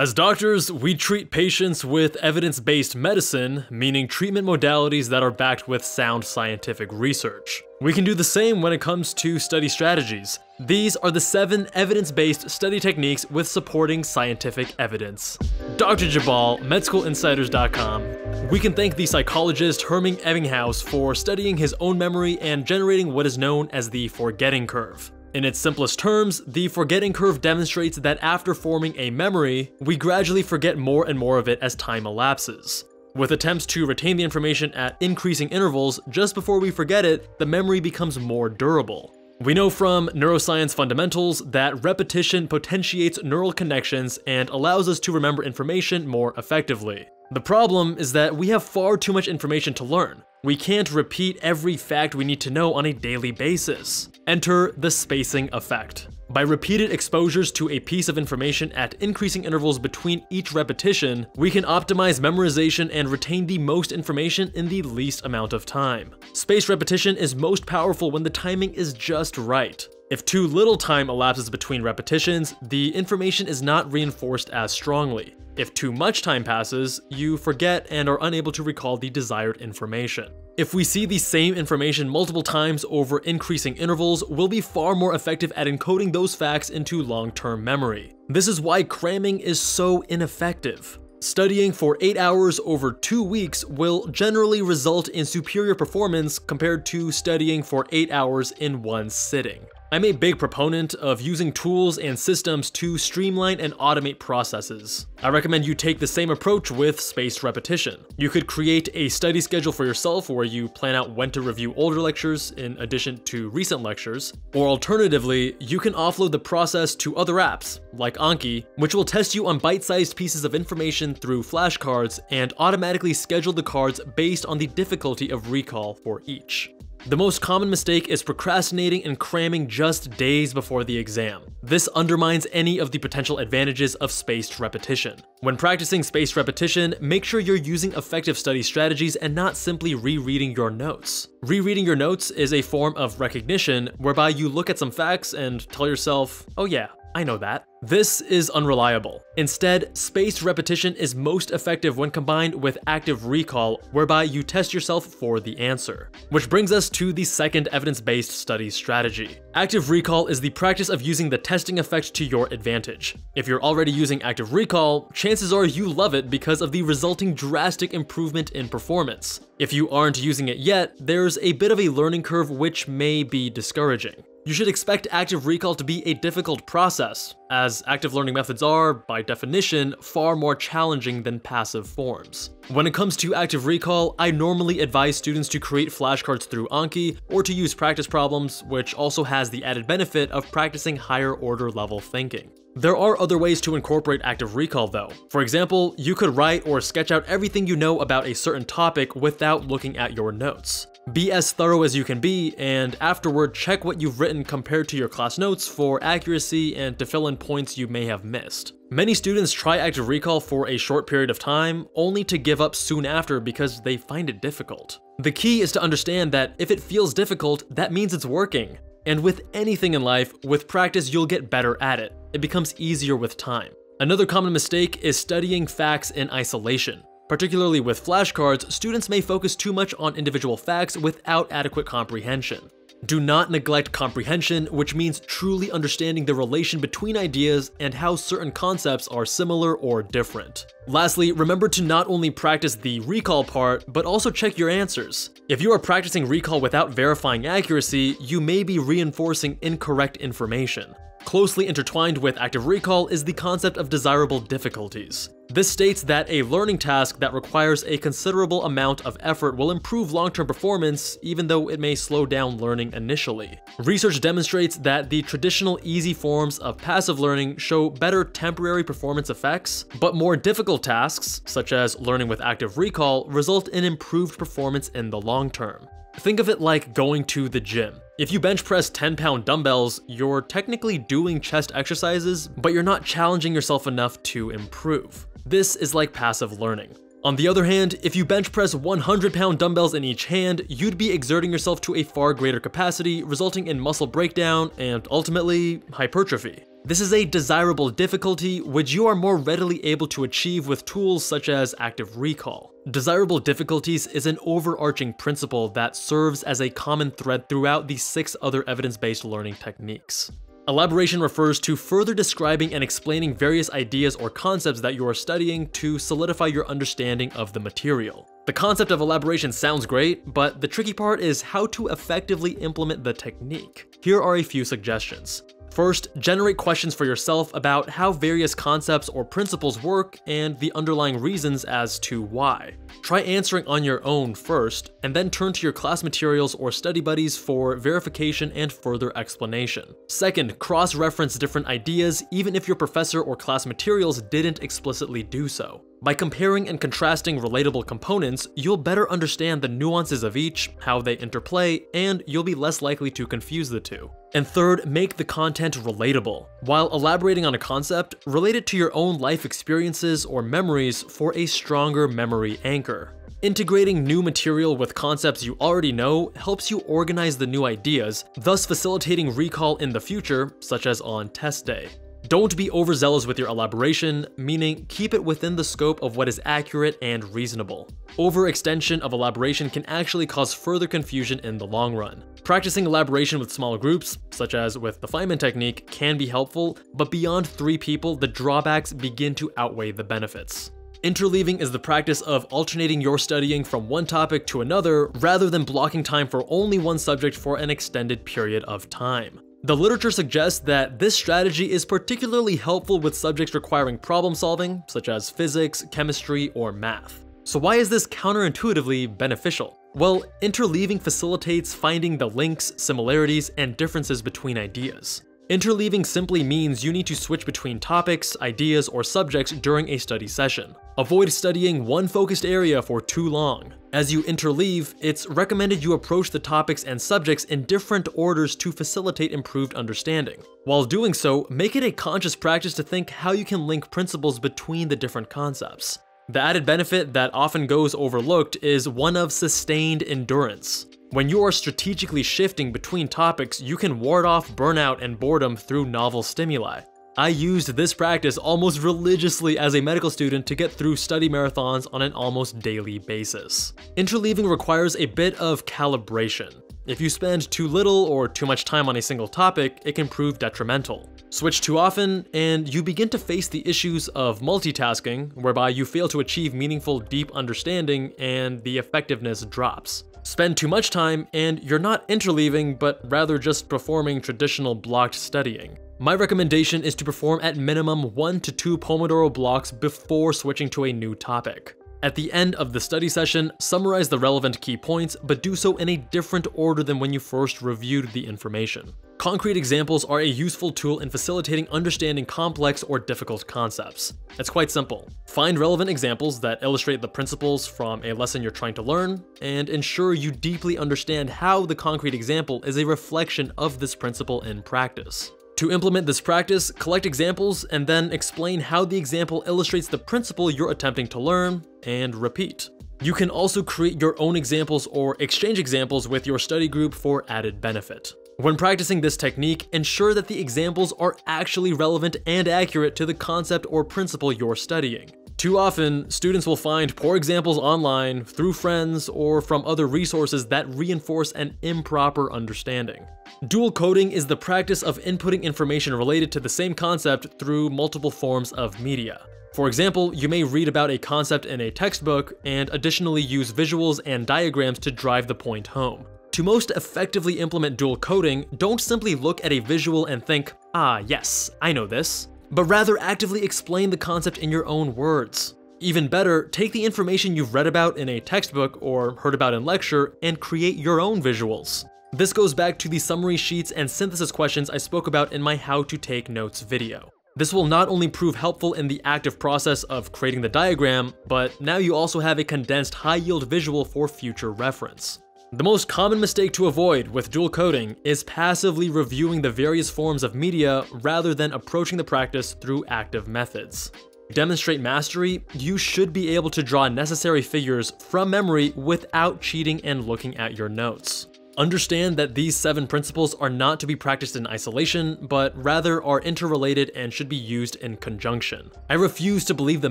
As doctors, we treat patients with evidence based medicine, meaning treatment modalities that are backed with sound scientific research. We can do the same when it comes to study strategies. These are the seven evidence based study techniques with supporting scientific evidence. Dr. Jubbal, MedSchoolInsiders.com. We can thank the psychologist Hermann Ebbinghaus for studying his own memory and generating what is known as the forgetting curve. In its simplest terms, the forgetting curve demonstrates that after forming a memory, we gradually forget more and more of it as time elapses. With attempts to retain the information at increasing intervals just before we forget it, the memory becomes more durable. We know from neuroscience fundamentals that repetition potentiates neural connections and allows us to remember information more effectively. The problem is that we have far too much information to learn. We can't repeat every fact we need to know on a daily basis. Enter the spacing effect. By repeated exposures to a piece of information at increasing intervals between each repetition, we can optimize memorization and retain the most information in the least amount of time. Spaced repetition is most powerful when the timing is just right. If too little time elapses between repetitions, the information is not reinforced as strongly. If too much time passes, you forget and are unable to recall the desired information. If we see the same information multiple times over increasing intervals, we'll be far more effective at encoding those facts into long-term memory. This is why cramming is so ineffective. Studying for 8 hours over 2 weeks will generally result in superior performance compared to studying for 8 hours in one sitting. I'm a big proponent of using tools and systems to streamline and automate processes. I recommend you take the same approach with spaced repetition. You could create a study schedule for yourself where you plan out when to review older lectures in addition to recent lectures, or alternatively, you can offload the process to other apps, like Anki, which will test you on bite-sized pieces of information through flashcards and automatically schedule the cards based on the difficulty of recall for each. The most common mistake is procrastinating and cramming just days before the exam. This undermines any of the potential advantages of spaced repetition. When practicing spaced repetition, make sure you're using effective study strategies and not simply rereading your notes. Rereading your notes is a form of recognition whereby you look at some facts and tell yourself, oh yeah, I know that. This is unreliable. Instead, spaced repetition is most effective when combined with active recall, whereby you test yourself for the answer. Which brings us to the second evidence-based study strategy. Active recall is the practice of using the testing effect to your advantage. If you're already using active recall, chances are you love it because of the resulting drastic improvement in performance. If you aren't using it yet, there's a bit of a learning curve which may be discouraging. You should expect active recall to be a difficult process, as active learning methods are, by definition, far more challenging than passive forms. When it comes to active recall, I normally advise students to create flashcards through Anki or to use practice problems, which also has the added benefit of practicing higher order level thinking. There are other ways to incorporate active recall though. For example, you could write or sketch out everything you know about a certain topic without looking at your notes. Be as thorough as you can be, and afterward check what you've written compared to your class notes for accuracy and to fill in points you may have missed. Many students try active recall for a short period of time, only to give up soon after because they find it difficult. The key is to understand that if it feels difficult, that means it's working. And with anything in life, with practice you'll get better at it. It becomes easier with time. Another common mistake is studying facts in isolation. Particularly with flashcards, students may focus too much on individual facts without adequate comprehension. Do not neglect comprehension, which means truly understanding the relation between ideas and how certain concepts are similar or different. Lastly, remember to not only practice the recall part, but also check your answers. If you are practicing recall without verifying accuracy, you may be reinforcing incorrect information. Closely intertwined with active recall is the concept of desirable difficulties. This states that a learning task that requires a considerable amount of effort will improve long-term performance, even though it may slow down learning initially. Research demonstrates that the traditional easy forms of passive learning show better temporary performance effects, but more difficult tasks, such as learning with active recall, result in improved performance in the long term. Think of it like going to the gym. If you bench press 10 pound dumbbells, you're technically doing chest exercises, but you're not challenging yourself enough to improve. This is like passive learning. On the other hand, if you bench press 100 pound dumbbells in each hand, you'd be exerting yourself to a far greater capacity, resulting in muscle breakdown and ultimately hypertrophy. This is a desirable difficulty which you are more readily able to achieve with tools such as active recall. Desirable difficulties is an overarching principle that serves as a common thread throughout the six other evidence-based learning techniques. Elaboration refers to further describing and explaining various ideas or concepts that you are studying to solidify your understanding of the material. The concept of elaboration sounds great, but the tricky part is how to effectively implement the technique. Here are a few suggestions. First, generate questions for yourself about how various concepts or principles work and the underlying reasons as to why. Try answering on your own first, and then turn to your class materials or study buddies for verification and further explanation. Second, cross-reference different ideas even if your professor or class materials didn't explicitly do so. By comparing and contrasting relatable components, you'll better understand the nuances of each, how they interplay, and you'll be less likely to confuse the two. And third, make the content relatable. While elaborating on a concept, relate it to your own life experiences or memories for a stronger memory anchor. Integrating new material with concepts you already know helps you organize the new ideas, thus facilitating recall in the future, such as on test day. Don't be overzealous with your elaboration, meaning keep it within the scope of what is accurate and reasonable. Overextension of elaboration can actually cause further confusion in the long run. Practicing elaboration with small groups, such as with the Feynman technique, can be helpful, but beyond three people, the drawbacks begin to outweigh the benefits. Interleaving is the practice of alternating your studying from one topic to another rather than blocking time for only one subject for an extended period of time. The literature suggests that this strategy is particularly helpful with subjects requiring problem solving, such as physics, chemistry, or math. So why is this counterintuitively beneficial? Well, interleaving facilitates finding the links, similarities, and differences between ideas. Interleaving simply means you need to switch between topics, ideas, or subjects during a study session. Avoid studying one focused area for too long. As you interleave, it's recommended you approach the topics and subjects in different orders to facilitate improved understanding. While doing so, make it a conscious practice to think how you can link principles between the different concepts. The added benefit that often goes overlooked is one of sustained endurance. When you are strategically shifting between topics, you can ward off burnout and boredom through novel stimuli. I used this practice almost religiously as a medical student to get through study marathons on an almost daily basis. Interleaving requires a bit of calibration. If you spend too little or too much time on a single topic, it can prove detrimental. Switch too often, and you begin to face the issues of multitasking, whereby you fail to achieve meaningful deep understanding and the effectiveness drops spend too much time, and you're not interleaving, but rather just performing traditional blocked studying. My recommendation is to perform at minimum 1 to 2 Pomodoro blocks before switching to a new topic. At the end of the study session, summarize the relevant key points, but do so in a different order than when you first reviewed the information. Concrete examples are a useful tool in facilitating understanding complex or difficult concepts. It's quite simple. Find relevant examples that illustrate the principles from a lesson you're trying to learn, and ensure you deeply understand how the concrete example is a reflection of this principle in practice. To implement this practice, collect examples and then explain how the example illustrates the principle you're attempting to learn, and repeat. You can also create your own examples or exchange examples with your study group for added benefit. When practicing this technique, ensure that the examples are actually relevant and accurate to the concept or principle you're studying. Too often, students will find poor examples online, through friends, or from other resources that reinforce an improper understanding. Dual coding is the practice of inputting information related to the same concept through multiple forms of media. For example, you may read about a concept in a textbook and additionally use visuals and diagrams to drive the point home. To most effectively implement dual coding, don't simply look at a visual and think, ah yes, I know this, but rather actively explain the concept in your own words. Even better, take the information you've read about in a textbook or heard about in lecture and create your own visuals. This goes back to the summary sheets and synthesis questions I spoke about in my how to take notes video. This will not only prove helpful in the active process of creating the diagram, but now you also have a condensed high-yield visual for future reference. The most common mistake to avoid with dual coding is passively reviewing the various forms of media rather than approaching the practice through active methods. To demonstrate mastery, you should be able to draw necessary figures from memory without cheating and looking at your notes. Understand that these seven principles are not to be practiced in isolation, but rather are interrelated and should be used in conjunction. I refuse to believe the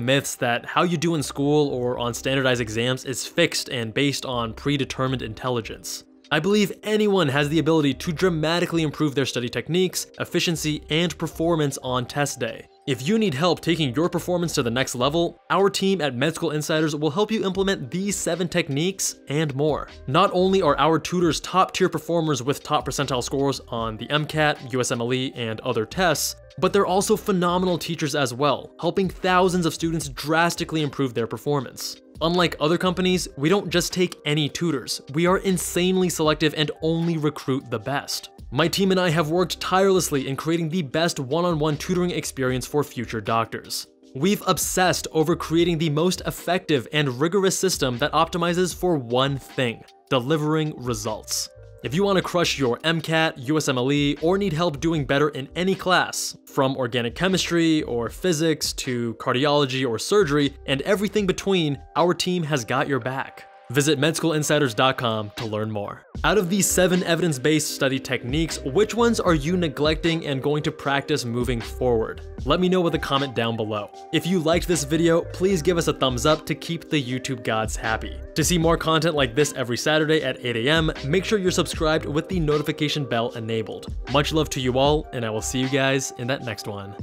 myths that how you do in school or on standardized exams is fixed and based on predetermined intelligence. I believe anyone has the ability to dramatically improve their study techniques, efficiency, and performance on test day. If you need help taking your performance to the next level, our team at Med School Insiders will help you implement these 7 techniques and more. Not only are our tutors top tier performers with top percentile scores on the MCAT, USMLE, and other tests, but they're also phenomenal teachers as well, helping thousands of students drastically improve their performance. Unlike other companies, we don't just take any tutors. We are insanely selective and only recruit the best. My team and I have worked tirelessly in creating the best one-on-one -on -one tutoring experience for future doctors. We've obsessed over creating the most effective and rigorous system that optimizes for one thing, delivering results. If you want to crush your MCAT, USMLE, or need help doing better in any class, from organic chemistry or physics to cardiology or surgery, and everything between, our team has got your back. Visit medschoolinsiders.com to learn more. Out of these seven evidence-based study techniques, which ones are you neglecting and going to practice moving forward? Let me know with a comment down below. If you liked this video, please give us a thumbs up to keep the YouTube gods happy. To see more content like this every Saturday at 8 a.m., make sure you're subscribed with the notification bell enabled. Much love to you all, and I will see you guys in that next one.